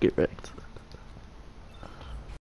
get wrecked.